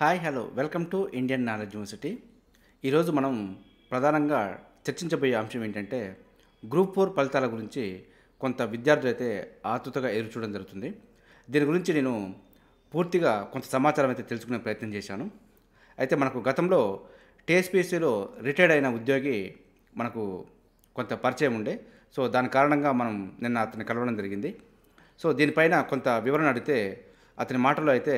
Hi hello. Welcome to Indian knowledge university. ఈరోజు మనం ప్రధానంగా చర్చించబోయే అంశం ఏంటంటే గ్రూప్ ఫోర్ ఫలితాల గురించి కొంత విద్యార్థులు అయితే ఆతృతగా ఎదురుచూడడం జరుగుతుంది. దీని గురించి నేను పూర్తిగా కొంత సమాచారం అయితే తెలుసుకునే ప్రయత్నం చేశాను. అయితే మనకు గతంలో టీఎస్పీసీలో రిటైర్డ్ అయిన ఉద్యోగి మనకు కొంత పరిచయం ఉండే. సో దాని కారణంగా మనం నిన్న అతన్ని కలవడం జరిగింది. సో దీనిపైన కొంత వివరణ అడిగితే అతని మాటలో అయితే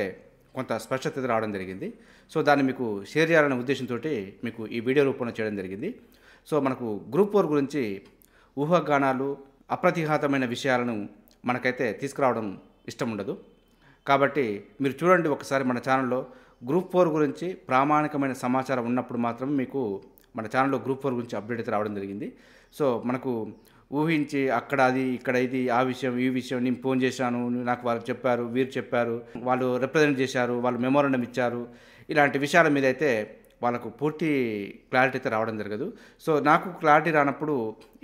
కొంత స్పష్టత రావడం జరిగింది. సో దాన్ని మీకు షేర్ చేయాలనే ఉద్దేశంతో మీకు ఈ వీడియో రూపంలో చేయడం జరిగింది. సో మనకు గ్రూప్ ఫోర్ గురించి ఊహాగానాలు అప్రతిఘాతమైన విషయాలను మనకైతే తీసుకురావడం ఇష్టం ఉండదు. కాబట్టి మీరు చూడండి ఒకసారి మన ఛానల్లో గ్రూప్ ఫోర్ గురించి ప్రామాణికమైన సమాచారం ఉన్నప్పుడు మాత్రం మీకు మన ఛానల్లో గ్రూప్ ఫోర్ గురించి అప్డేట్ అయితే రావడం జరిగింది. సో మనకు ఊహించి అక్కడ అది ఇక్కడ ఇది ఆ విషయం ఈ విషయం నేను ఫోన్ చేశాను నాకు వాళ్ళు చెప్పారు వీరు చెప్పారు వాళ్ళు రిప్రజెంట్ చేశారు వాళ్ళు మెమోరండం ఇచ్చారు. ఇలాంటి విషయాల మీద అయితే వాళ్ళకు పూర్తి క్లారిటీ అయితే రావడం జరగదు. సో నాకు క్లారిటీ రానప్పుడు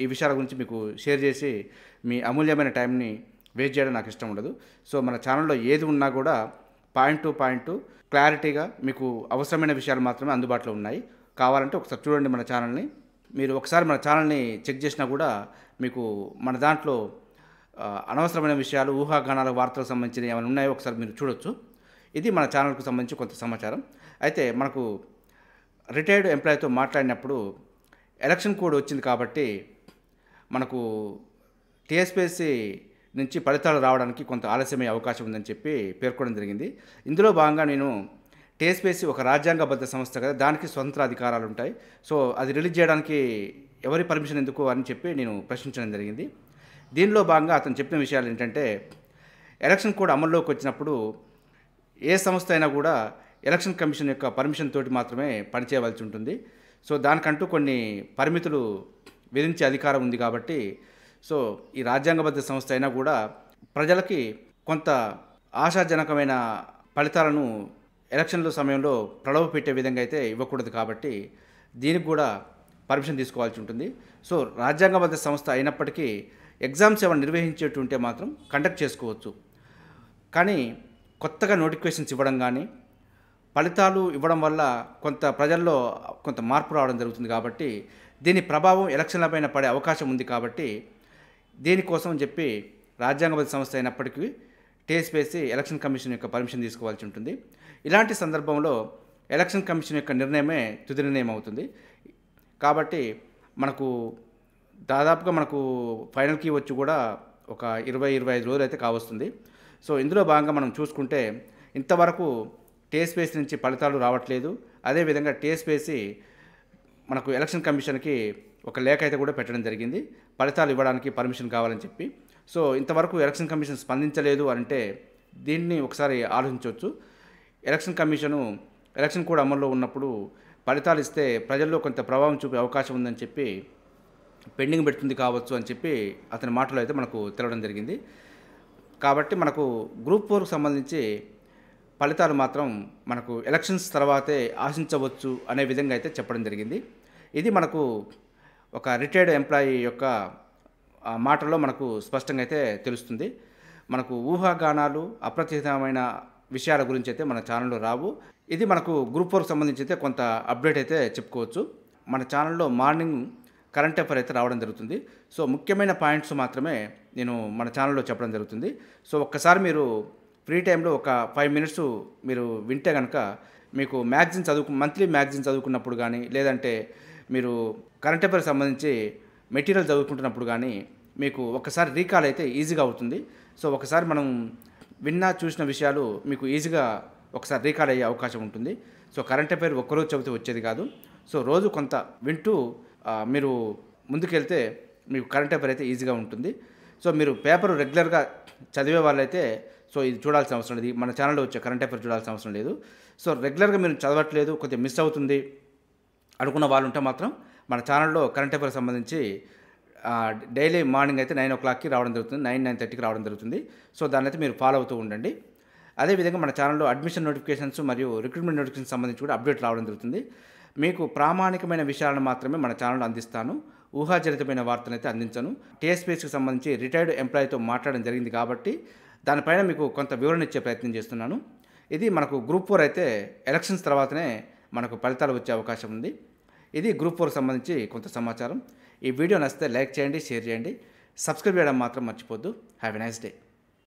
ఈ విషయాల గురించి మీకు షేర్ చేసి మీ అమూల్యమైన టైంని వేస్ట్ చేయడం నాకు ఇష్టం ఉండదు. సో మన ఛానల్లో ఏది ఉన్నా కూడా పాయింట్ టు పాయింట్ క్లారిటీగా మీకు అవసరమైన విషయాలు మాత్రమే అందుబాటులో ఉన్నాయి. కావాలంటే ఒకసారి చూడండి మన ఛానల్ని మీరు ఒకసారి మన ఛానల్ని చెక్ చేసినా కూడా మీకు మన దాంట్లో అనవసరమైన విషయాలు ఊహాగానాల వార్తలకు సంబంధించిన ఏమైనా ఉన్నాయో ఒకసారి మీరు చూడొచ్చు. ఇది మన ఛానల్కు సంబంధించి కొంత సమాచారం. అయితే మనకు రిటైర్డ్ ఎంప్లాయీతో మాట్లాడినప్పుడు ఎలక్షన్ కోడ్ వచ్చింది కాబట్టి మనకు టీఎస్పీఎస్సీ నుంచి ఫలితాలు రావడానికి కొంత ఆలస్యమయ్యే అవకాశం ఉందని చెప్పి పేర్కొనడం జరిగింది. ఇందులో భాగంగా నేను టీఎస్పీఎస్సీ ఒక రాజ్యాంగబద్ధ సంస్థ కదా దానికి స్వతంత్ర అధికారాలు ఉంటాయి సో అది రిలీజ్ చేయడానికి ఎవరి పర్మిషన్ ఎందుకు అని చెప్పి నేను ప్రశ్నించడం జరిగింది. దీనిలో భాగంగా అతను చెప్పిన విషయాలు ఏంటంటే ఎలక్షన్ కోడ్ అమల్లోకి వచ్చినప్పుడు ఏ సంస్థ అయినా కూడా ఎలక్షన్ కమిషన్ యొక్క పర్మిషన్ తోటి మాత్రమే పనిచేయవలసి ఉంటుంది. సో దానికంటూ కొన్ని పరిమితులు విధించే అధికారం ఉంది కాబట్టి సో ఈ రాజ్యాంగబద్ధ సంస్థ అయినా కూడా ప్రజలకి కొంత ఆశాజనకమైన ఫలితాలను ఎలక్షన్ల సమయంలో ప్రలోభ పెట్టే విధంగా అయితే ఇవ్వకూడదు కాబట్టి దీనికి కూడా పర్మిషన్ తీసుకోవాల్సి ఉంటుంది. సో రాజ్యాంగబద్ధ సంస్థ అయినప్పటికీ ఎగ్జామ్స్ ఏమైనా నిర్వహించేటుంటే మాత్రం కండక్ట్ చేసుకోవచ్చు. కానీ కొత్తగా నోటిఫికేషన్స్ ఇవ్వడం కానీ ఫలితాలు ఇవ్వడం వల్ల కొంత ప్రజల్లో కొంత మార్పు రావడం జరుగుతుంది కాబట్టి దీని ప్రభావం ఎలక్షన్లపైన పడే అవకాశం ఉంది కాబట్టి దీనికోసం చెప్పి రాజ్యాంగబద్ధ సంస్థ అయినప్పటికీ టీఎస్పీఎస్సీ ఎలక్షన్ కమిషన్ యొక్క పర్మిషన్ తీసుకోవాల్సి ఉంటుంది. ఇలాంటి సందర్భంలో ఎలక్షన్ కమిషన్ యొక్క నిర్ణయమే తుది నిర్ణయం అవుతుంది. కాబట్టి మనకు దాదాపుగా మనకు ఫైనల్కి వచ్చి కూడా ఒక ఇరవై ఇరవై ఐదు రోజులు అయితే కావస్తుంది. సో ఇందులో భాగంగా మనం చూసుకుంటే ఇంతవరకు టీఎస్పీఎస్సీ నుంచి ఫలితాలు రావట్లేదు. అదేవిధంగా టీఎస్పీఎస్సీ మనకు ఎలక్షన్ కమిషన్కి ఒక లేఖ అయితే కూడా పెట్టడం జరిగింది. ఫలితాలు ఇవ్వడానికి పర్మిషన్ కావాలని చెప్పి. సో ఇంతవరకు ఎలక్షన్ కమిషన్ స్పందించలేదు అంటే దీన్ని ఒకసారి ఆలోచించవచ్చు. ఎలక్షన్ కమిషను ఎలక్షన్ కూడా అమల్లో ఉన్నప్పుడు ఫలితాలు ఇస్తే ప్రజల్లో కొంత ప్రభావం చూపే అవకాశం ఉందని చెప్పి పెండింగ్ పెడుతుంది కావచ్చు అని చెప్పి అతని మాటలో అయితే మనకు తెలవడం జరిగింది. కాబట్టి మనకు గ్రూప్ ఫోర్కు సంబంధించి ఫలితాలు మాత్రం మనకు ఎలక్షన్స్ తర్వాతే ఆశించవచ్చు అనే విధంగా అయితే చెప్పడం జరిగింది. ఇది మనకు ఒక రిటైర్డ్ ఎంప్లాయీ యొక్క మాటల్లో మనకు స్పష్టంగా అయితే తెలుస్తుంది. మనకు ఊహాగానాలు అప్రతిహితమైన విషయాల గురించి అయితే మన ఛానల్లో రావు. ఇది మనకు గ్రూప్ ఫోర్కి సంబంధించి అయితే కొంత అప్డేట్ అయితే చెప్పుకోవచ్చు. మన ఛానల్లో మార్నింగ్ కరెంట్ అఫైర్ అయితే రావడం జరుగుతుంది. సో ముఖ్యమైన పాయింట్స్ మాత్రమే నేను మన ఛానల్లో చెప్పడం జరుగుతుంది. సో ఒక్కసారి మీరు ఫ్రీ టైంలో ఒక ఫైవ్ మినిట్స్ మీరు వింటే కనుక మీకు మ్యాగ్జిన్ చదువుకు మంత్లీ మ్యాగ్జిన్ చదువుకున్నప్పుడు కానీ లేదంటే మీరు కరెంట్ అఫైర్ సంబంధించి మెటీరియల్ చదువుకుంటున్నప్పుడు కానీ మీకు ఒకసారి రీకాల్ అయితే ఈజీగా అవుతుంది. సో ఒకసారి మనం విన్నా చూసిన విషయాలు మీకు ఈజీగా ఒకసారి రీకాల్ అయ్యే అవకాశం ఉంటుంది. సో కరెంట్ అఫైర్ ఒక్కరోజు చెబితే వచ్చేది కాదు. సో రోజు కొంత వింటూ మీరు ముందుకెళ్తే మీకు కరెంట్ అఫైర్ అయితే ఈజీగా ఉంటుంది. సో మీరు పేపర్ రెగ్యులర్గా చదివే వాళ్ళైతే సో ఇది చూడాల్సిన అవసరం లేదు. మన ఛానల్లో వచ్చే కరెంట్ అఫైర్ చూడాల్సిన అవసరం లేదు. సో రెగ్యులర్గా మీరు చదవట్లేదు కొద్దిగా మిస్ అవుతుంది అనుకున్న వాళ్ళు ఉంటే మాత్రం మన ఛానల్లో కరెంట్ అఫైర్ సంబంధించి డైలీ మార్నింగ్ అయితే నైన్ ఓ క్లాక్కి రావడం జరుగుతుంది నైన్ నైన్ థర్టీకి రావడం జరుగుతుంది. సో దాన్ని అయితే మీరు ఫాలో అవుతూ ఉండండి. అదేవిధంగా మన ఛానల్లో అడ్మిషన్ నోటిఫికేషన్స్ మరియు రిక్రూట్మెంట్ నోటిఫికేషన్ సంబంధించి కూడా అప్డేట్ రావడం జరుగుతుంది. మీకు ప్రామాణికమైన విషయాలను మాత్రమే మన ఛానల్లో అందిస్తాను. ఊహాజనితమైన వార్తను అయితే అందించను. టీఎస్పీఎస్కి సంబంధించి రిటైర్డ్ ఎంప్లాయీతో మాట్లాడడం జరిగింది కాబట్టి దానిపైన మీకు కొంత వివరణ ఇచ్చే ప్రయత్నం చేస్తున్నాను. ఇది మనకు గ్రూప్ ఫోర్ అయితే ఎలక్షన్స్ తర్వాతనే మనకు ఫలితాలు వచ్చే అవకాశం ఉంది. ఇది గ్రూప్ ఫోర్ సంబంధించి కొంత సమాచారం. ఈ వీడియో నచ్చితే లైక్ చేయండి షేర్ చేయండి. సబ్స్క్రైబ్ చేయడం మాత్రం మర్చిపోద్దు. Have a nice day